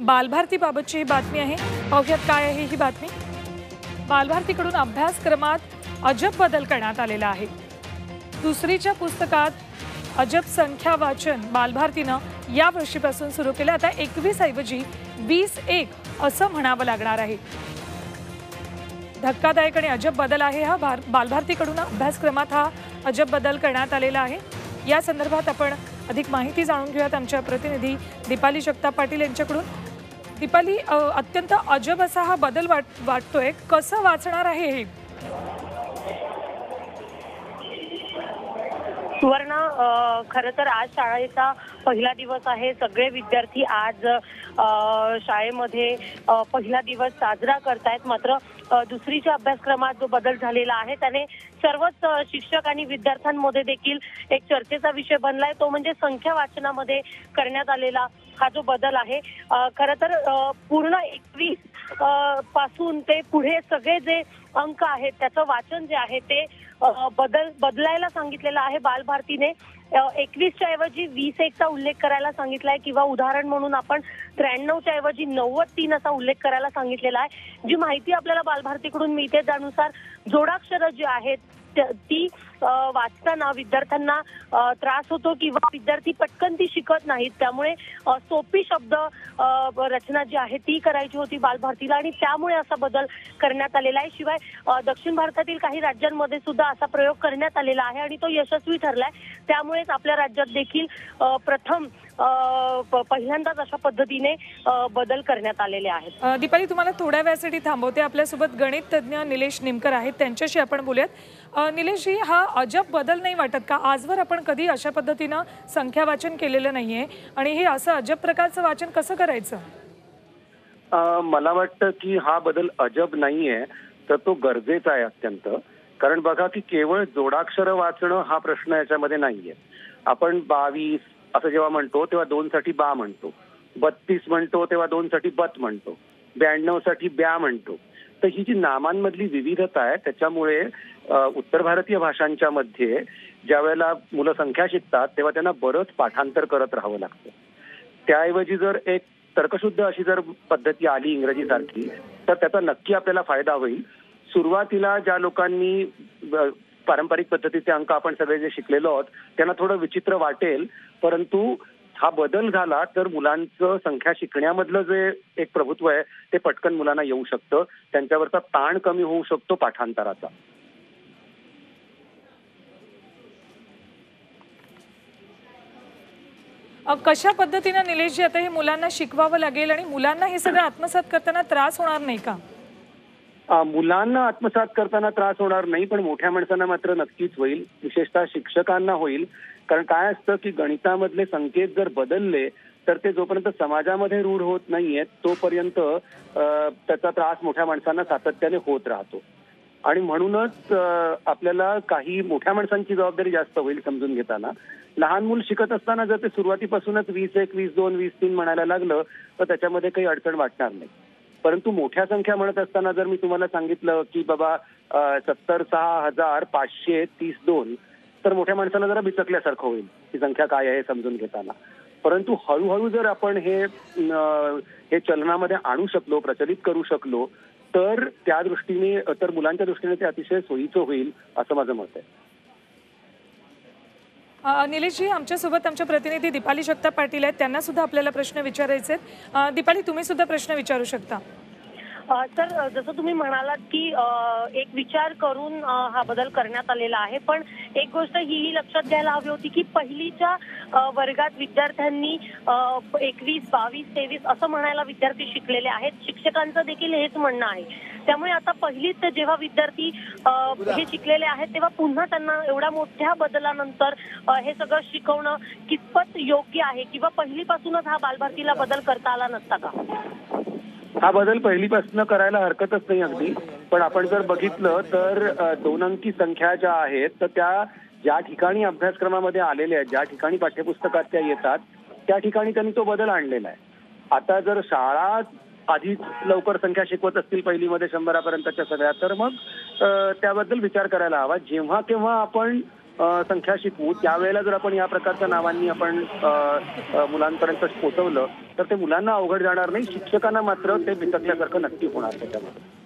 बालभारतीबाबतची ही बातमी आहे. पाहुयात काय आहे ही बातमी. बालभारतीकडून अभ्यासक्रमात अजब बदल करण्यात आलेला आहे. दुसरीच्या अजब संख्या वाचन बालभारतीनं या वर्षीपासून सुरू केलं. आता एकवीस ऐवजी वीस एक असं म्हणावं लागणार धक्कादायक अजब बदल आहे हा भार, बालभारतीकडून अभ्यासक्रमात हा अजब बदल करण्यात आलेला अधिक माहिती जाणून घेऊयात आमच्या दीपाली जगताप पाटील दीपाली अत्यंत अजब असा हा बदल वाट वाटतोय. कसं वाचणार आहे हे? सुवर्ण खरं तर आज शाळेचा पहिला दिवस आहे. सगळे विद्यार्थी आज शाळेमध्ये पहिला दिवस साजरा करतायत. मात्र दुसरीच्या अभ्यासक्रमात जो बदल झालेला आहे त्याने सर्वच शिक्षक आणि विद्यार्थ्यांमध्ये देखील एक चर्चेचा विषय बनलाय. तो म्हणजे संख्या वाचनामध्ये करण्यात आलेला हा जो बदल आहे. खरं तर पूर्ण एकवीसपासून ते पुढे सगळे जे अंक आहेत त्याचं वाचन जे आहे ते बदल बदलायला सांगितलेलं आहे बालभारतीने. एकवीसच्या ऐवजी वीस एकचा उल्लेख करायला सांगितलाय किंवा उदाहरण म्हणून आपण त्र्याण्णवच्या ऐवजी नव्वद तीन असा उल्लेख करायला सांगितलेला आहे. जी माहिती आपल्याला बालभारतीकडून मिळते त्यानुसार जोडाक्षरं जी आहेत ती वाचताना विद्यार्थ्यांना त्रास होतो किंवा विद्यार्थी पटकन ती शिकत नाहीत. त्यामुळे सोपी शब्द रचना जी आहे ती करायची होती बालभारतीला आणि त्यामुळे असा बदल करण्यात आलेला आहे. शिवाय दक्षिण भारतातील काही राज्यांमध्ये सुद्धा असा प्रयोग करण्यात आलेला आहे आणि तो यशस्वी ठरलाय. त्यामुळेच आपल्या राज्यात देखील प्रथम पहिल्यांदाच अशा पद्धतीने बदल करण्यात आलेले आहेत. दीपाली तुम्हाला थोड्या वेळासाठी थांबवते. आपल्यासोबत गणित तज्ज्ञ निलेश निमकर आहेत. त्यांच्याशी आपण बोलूयात. निलेशजी हा अजब बदल नाही वाटत का? आजवर आपण कधी अशा पद्धतीनं संख्या वाचन केलेलं नाहीये. आणि हे असं अजब प्रकारचं वाचन कसं करायचं? मला वाटतं की हा बदल अजब नाहीये तर तो गरजेचा आहे अत्यंत. कारण बघा की केवळ जोडाक्षर वाचणं हा प्रश्न याच्यामध्ये नाहीये. आपण बावीस असं जेव्हा म्हणतो तेव्हा दोन साठी बा म्हणतो. बत्तीस म्हणतो तेव्हा दोन साठी बत म्हणतो. ब्याण्णवसाठी ब्या म्हणतो. तर ही जी नामांमधली विविधता आहे त्याच्यामुळे उत्तर भारतीय भाषांच्या मध्ये ज्या वेळेला मुलं संख्या शिकतात तेव्हा त्यांना बरंच पाठांतर करत राहावं लागतं. त्याऐवजी जर एक तर्कशुद्ध अशी जर पद्धती आली इंग्रजी सारखी तर त्याचा नक्की आपल्याला फायदा होईल. सुरुवातीला ज्या लोकांनी पारंपरिक पद्धतीचे अंक आपण सगळे जे शिकलेलो आहोत त्यांना थोडं विचित्र वाटेल परंतु हा बदल झाला तर मुलांचं संख्या शिकण्यामधलं जे एक प्रभुत्व आहे ते पटकन मुलांना येऊ शकतं. त्यांच्यावरचा ताण कमी होऊ शकतो पाठांतराचा. कशा पद्धतीनं निलेशजी आता हे मुलांना शिकवावं लागेल आणि मुलांना हे सगळं आत्मसात करताना त्रास होणार नाही का? मुलांना आत्मसात करताना त्रास होणार नाही पण मोठ्या माणसांना मात्र नक्कीच होईल. विशेषतः शिक्षकांना होईल. कारण काय असतं की गणितामधले संकेत जर बदलले तर ते जोपर्यंत समाजामध्ये रूढ होत नाहीयेत तोपर्यंत त्याचा त्रास मोठ्या माणसांना सातत्याने होत राहतो. आणि म्हणूनच आपल्याला काही मोठ्या माणसांची जबाबदारी जास्त होईल समजून घेताना. लहान मूल शिकत असताना जर ते सुरुवातीपासूनच वीस एक वीस दोन वीस तीन म्हणायला लागलं तर त्याच्यामध्ये काही अडचण वाटणार नाही. परंतु मोठ्या संख्या म्हणत असताना जर मी तुम्हाला सांगितलं की बाबा सत्तर सहा हजार पाचशे तीस दोन तर मोठ्या माणसाला जरा बिचकल्यासारखं होईल ही संख्या काय आहे समजून घेताना. परंतु हळूहळू जर आपण हे हे चलनामध्ये आणू शकलो प्रचलित करू शकलो तर त्या दृष्टीने तर मुलांच्या दृष्टीने ते अतिशय सोयीचं होईल असं माझं मत आहे. निलेशजी आमच्यासोबत आमच्या प्रतिनिधी दीपाली जगताप पाटील आहेत त्यांना सुद्धा आपल्याला प्रश्न विचारायचे आहेत. दीपाली तुम्ही सुद्धा प्रश्न विचारू शकता. सर जसं तुम्ही म्हणालात की एक विचार करून हा बदल करण्यात आलेला आहे. पण एक गोष्ट हीही लक्षात घ्यायला हवी होती की पहिलीच्या वर्गात विद्यार्थ्यांनी एकवीस बावीस तेवीस असं म्हणायला विद्यार्थी शिकलेले आहेत. शिक्षकांचं देखील हेच म्हणणं आहे. त्यामुळे आता पहिलीच जेव्हा विद्यार्थी हे शिकलेले आहेत तेव्हा पुन्हा त्यांना एवढ्या मोठ्या बदलानंतर हे सगळं शिकवणं कितपत योग्य आहे? किंवा पहिलीपासूनच हा बालभारतीला बदल करता आला नसता का? हा बदल पहिलीपासून करायला हरकतच नाही अगदी. पण आपण जर बघितलं तर दोन अंकी संख्या ज्या आहेत तर त्या ज्या ठिकाणी अभ्यासक्रमामध्ये आलेल्या आहेत ज्या ठिकाणी पाठ्यपुस्तकात त्या येतात त्या ठिकाणी त्यांनी तो बदल आणलेला आहे. आता जर शाळा आधीच लवकर संख्या शिकवत असतील पहिलीमध्ये शंभरापर्यंतच्या सगळ्या तर मग त्याबद्दल विचार करायला हवा. जेव्हा केव्हा आपण संख्या शिकवू. त्यावेळेला जर आपण या प्रकारच्या नावांनी आपण मुलांपर्यंत पोहोचवलं तर ते मुलांना अवघड जाणार नाही. शिक्षकांना मात्र ते बिचकल्यासारखं नक्की होणार त्याच्यामध्ये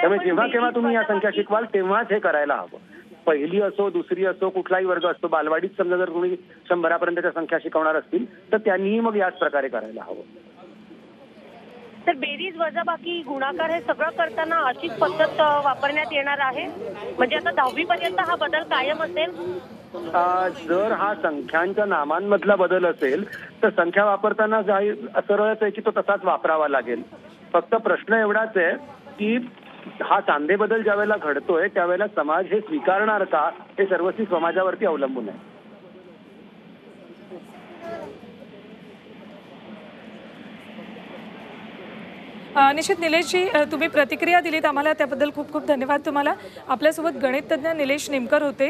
त्यामुळे जेव्हा केव्हा तुम्ही या संख्या शिकवाल तेव्हाच हे करायला हवं. पहिली असो दुसरी असो कुठलाही वर्ग असतो बालवाडीत समजा जर तुम्ही शंभरापर्यंतच्या संख्या शिकवणार असतील तर त्यांनीही मग याच प्रकारे करायला हवं. तर बेरीज वजाबाकी गुणाकार हे सगळं करताना अशीच पद्धत वापरण्यात येणार आहे. म्हणजे आता दहावी पर्यंत हा बदल कायम असेल? जर हा संख्यांच्या नामांमधला बदल असेल तर संख्या वापरताना सरळच आहे की तो तसाच वापरावा लागेल. फक्त प्रश्न एवढाच आहे की हा चांदे बदल ज्या वेळेला घडतोय त्यावेळेला समाज हे स्वीकारणार का हे सर्वस्वी समाजावरती अवलंबून आहे. निश्चित निलेशजी तुम्ही प्रतिक्रिया दिलीत. आम्हाला त्याबद्दल खूप खूप धन्यवाद तुम्हाला. आपल्यासोबत गणिततज्ञ निलेश निमकर होते.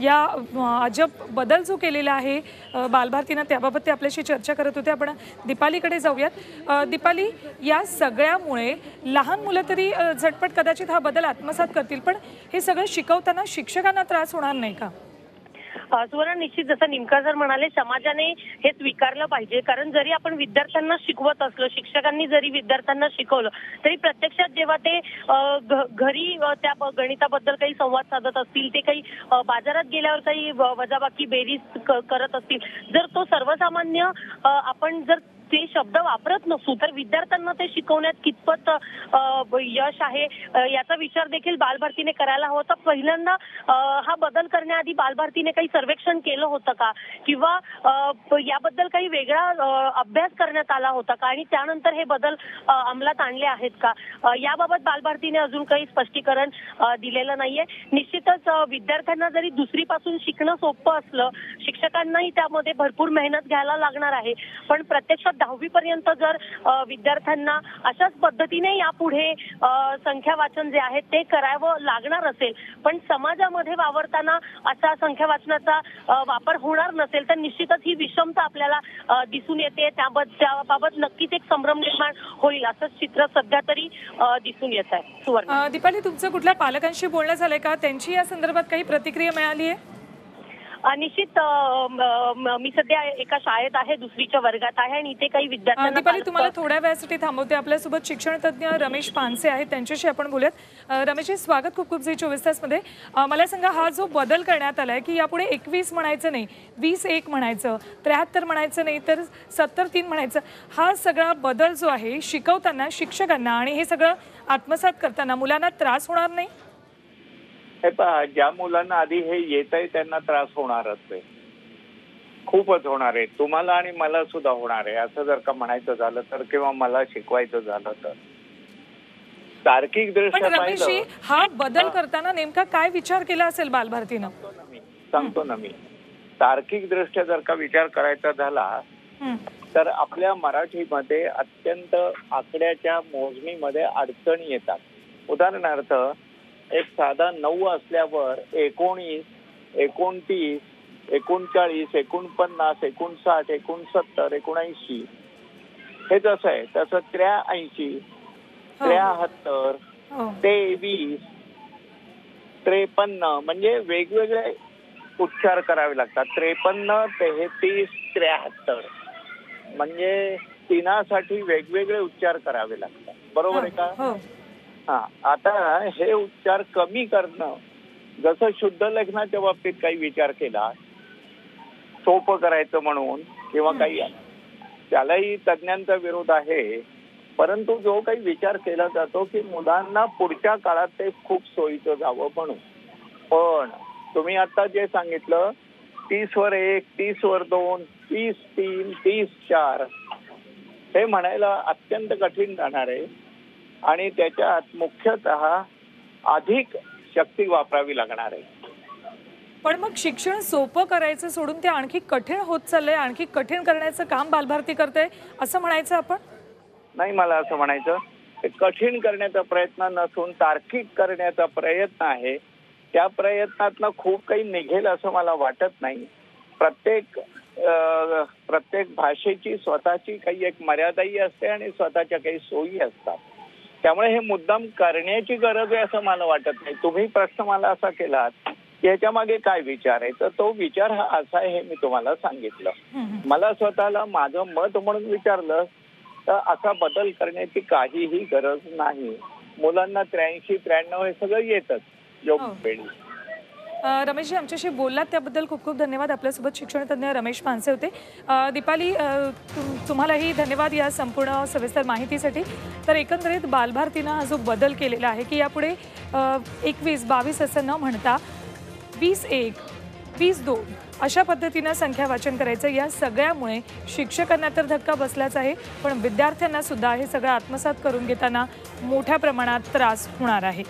या अजब बदल जो केलेला आहे बालभारतीनं त्याबाबत ते आपल्याशी चर्चा करत होते. आपण दीपालीकडे जाऊयात. दीपाली या सगळ्यामुळे लहान मुलं तरी झटपट कदाचित हा बदल आत्मसात करतील पण हे सगळं शिकवताना शिक्षकांना त्रास होणार नाही का? सुवर्ण निश्चित जसं निमका सर म्हणाले समाजाने हे स्वीकारलं पाहिजे. कारण जरी आपण विद्यार्थ्यांना शिकवत असलो शिक्षकांनी जरी विद्यार्थ्यांना शिकवलं तरी प्रत्यक्षात जेव्हा ते घ- घरी त्या ब- गणिताबद्दल काही संवाद साधत असतील ते काही बाजारात गेल्यावर काही व- वजाबाकी बेरीज क- करत असतील जर तो सर्वसामान्य आपण जर ते शब्द वापरत नसू तर विद्यार्थ्यांना ते शिकवण्यात कितपत यश आहे याचा विचार देखील बालभारतीने करायला हवा. पहिल्यांदा हा बदल करण्याआधी बालभारतीने काही सर्वेक्षण केलं होतं का? किंवा याबद्दल काही वेगळा अभ्यास करण्यात आला होता का? आणि त्यानंतर हे बदल अंमलात आणले आहेत का? याबाबत बालभारतीने अजून काही स्पष्टीकरण दिलेलं नाहीये. निश्चितच विद्यार्थ्यांना जरी दुसरीपासून शिकणं सोपं असलं शिक्षकांनाही त्यामध्ये भरपूर मेहनत घ्यायला लागणार आहे. पण प्रत्यक्षात दहावी पर्यंत जर विद्यार्थ्यांना अशाच पद्धतीने यापुढे संख्या वाचन जे आहे ते करावं लागणार असेल पण समाजामध्ये वावरताना असा संख्या वाचनाचा वापर होणार नसेल तर निश्चितच ही विषमता आपल्याला दिसून येते. त्याबाबत त्याबाबत नक्कीच एक संभ्रम निर्माण होईल असंच चित्र सध्या तरी दिसून येत आहे. सुवर्ण. दीपाली तुमचं कुठल्या पालकांशी बोलणं झालंय का? त्यांची या संदर्भात काही प्रतिक्रिया मिळाली आहे निश्चित म- सध्या एका शाळेत आहे दुसरीच्या वर्गात आहे आणि इथे काही विद्यार्थ्यांना तुम्हाला थोड्या वेळासाठी थांबवते. आपल्यासोबत शिक्षण तज्ज्ञ रमेश पानसे आहेत. त्यांच्याशी आपण बोलूयात. अ, रमेशजी स्वागत खूप खूप झी चोवीस तासमध्ये मला सांगा हा जो बदल करण्यात आलाय की यापुढे एकवीस म्हणायचं नाही वीस एक म्हणायचं त्र्याहत्तर म्हणायचं नाही तर सत्तर तीन म्हणायचं. हा सगळा बदल जो आहे शिकवताना शिक्षकांना आणि हे सगळं आत्मसात करताना मुलांना त्रास होणार नाही? हे पहा ज्या मुलांना आधी हे येत आहे त्यांना त्रास होणारच आहे. खूपच होणार आहे. तुम्हाला आणि मला सुद्धा होणार आहे. असं जर का म्हणायचं झालं तर किंवा मला शिकवायचं झालं तर. तार्किक दृष्ट्या हा बदल करताना नेमका काय विचार केला असेल बालभारतीनं? सांगतो ना मी. सांगतो ना मी. तार्किक दृष्ट्या जर का विचार करायचा झाला. तर आपल्या मराठीमध्ये अत्यंत आकड्याच्या मोजणीमध्ये अडचणी येतात. उदाहरणार्थ एक साधा नऊ असल्यावर एकोणीस एकोणतीस एकोणचाळीस एकोणपन्नास एकोणसाठ एकोणसत्तर एकोणऐंशी. हे जसं आहे तसं त्र्याऐंशी हो. त्र्याहत्तर हो. तेवीस त्रेपन्न म्हणजे वेगवेगळे उच्चार करावे लागतात. त्रेपन्न तेहतीस त्र्याहत्तर. म्हणजे तिनासाठी वेगवेगळे उच्चार करावे लागतात. बरोबर आहे का? हो हा. आता हे उच्चार कमी करणं जसं शुद्ध लेखनाच्या बाबतीत काही विचार केला सोपं करायचं म्हणून किंवा काही त्यालाही तज्ज्ञांचा विरोध आहे. परंतु जो काही विचार केला जातो की मुलांना पुढच्या काळात ते खूप सोयीचं जावं म्हणून. पण तुम्ही आता जे सांगितलं तीस वर एक तीस वर दोन तीस तीन तीस चार हे म्हणायला अत्यंत कठीण जाणार आहे. आणि त्याच्यात मुख्यतः अधिक शक्ती वापरावी लागणार आहे. पण मग शिक्षण सोपं करायचं सोडून ते आणखी कठीण होत चाललंय आणखी कठीण करण्याचं काम बालभारती करते असं म्हणायचं आपण? नाही मला असं म्हणायचं ते कठीण करण्याचा प्रयत्न नसून तार्किक करण्याचा प्रयत्न आहे. त्या प्रयत्नातनं खूप काही निघेल असं मला वाटत नाही. प्रत्येक प्रत्येक भाषेची स्वतःची काही एक मर्यादाही असते आणि स्वतःच्या काही सोयी असतात. त्यामुळे हे मुद्दाम करण्याची गरज आहे असं मला वाटत नाही. तुम्ही प्रश्न मला असा केलात याच्या मागे काय विचार आहे? तर तो विचार हा असा आहे हे मी तुम्हाला सांगितलं. मला स्वतःला माझं मत म्हणून विचारलं तर असा बदल करण्याची काहीही गरज नाही. मुलांना त्र्याऐंशी त्र्याण्णव हे सगळं येतच. हो. वेळी. अ, रमेशजी आमच्याशी बोललात त्याबद्दल खूप खूप धन्यवाद. आपल्यासोबत शिक्षणतज्ञ रमेश मानसे होते. दीपाली तुम्हालाही धन्यवाद या संपूर्ण सविस्तर माहितीसाठी. तर एकंदरीत बालभारतीनं हा जो बदल केलेला आहे की यापुढे एकवीस बावीस असं न म्हणता वीस एक वीस दोन अशा पद्धतीनं संख्या वाचन करायचं. या सगळ्यामुळे शिक्षकांना तर धक्का बसलाच आहे पण विद्यार्थ्यांना सुद्धा हे सगळं आत्मसात करून घेताना मोठ्या प्रमाणात त्रास होणार आहे.